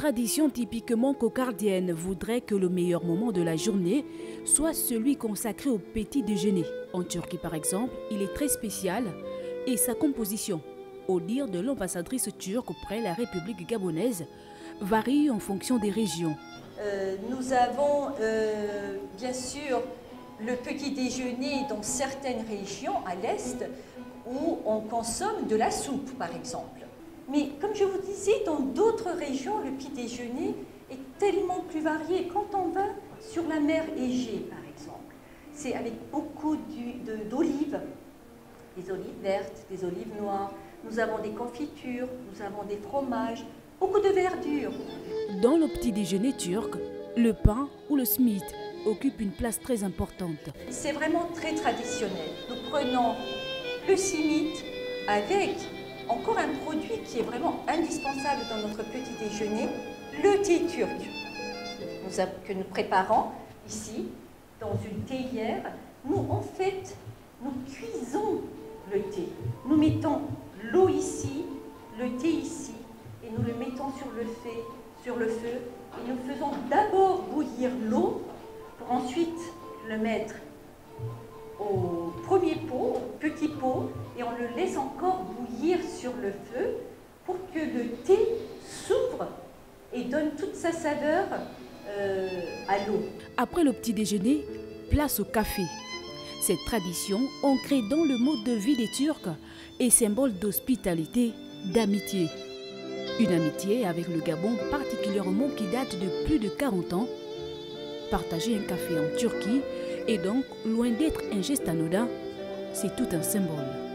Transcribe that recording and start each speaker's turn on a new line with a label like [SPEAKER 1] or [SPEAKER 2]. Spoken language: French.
[SPEAKER 1] tradition typiquement cocardienne voudrait que le meilleur moment de la journée soit celui consacré au petit déjeuner. En Turquie, par exemple, il est très spécial et sa composition, au dire de l'ambassadrice turque auprès de la République gabonaise, varie en fonction des régions.
[SPEAKER 2] Euh, nous avons euh, bien sûr le petit déjeuner dans certaines régions à l'est où on consomme de la soupe, par exemple. Mais comme je vous disais, dans d'autres régions, le petit déjeuner est tellement plus varié. Quand on va sur la mer Égée, par exemple, c'est avec beaucoup d'olives, des olives vertes, des olives noires. Nous avons des confitures, nous avons des fromages, beaucoup de verdure.
[SPEAKER 1] Dans le petit déjeuner turc, le pain ou le smith occupe une place très importante.
[SPEAKER 2] C'est vraiment très traditionnel. Nous prenons le simit avec encore un produit qui est vraiment indispensable dans notre petit déjeuner, le thé turc, que nous préparons ici dans une théière. Nous, en fait, nous cuisons le thé. Nous mettons l'eau ici, le thé ici, et nous le mettons sur le feu, sur le feu et nous faisons d'abord bouillir l'eau pour ensuite le mettre au premier pot, petit pot, et on le laisse encore bouillir sur le feu pour que le thé s'ouvre et donne toute sa saveur euh, à l'eau.
[SPEAKER 1] Après le petit déjeuner, place au café. Cette tradition, ancrée dans le mode de vie des Turcs, est symbole d'hospitalité, d'amitié. Une amitié avec le Gabon particulièrement qui date de plus de 40 ans. Partager un café en Turquie et donc, loin d'être un geste anodin, c'est tout un symbole.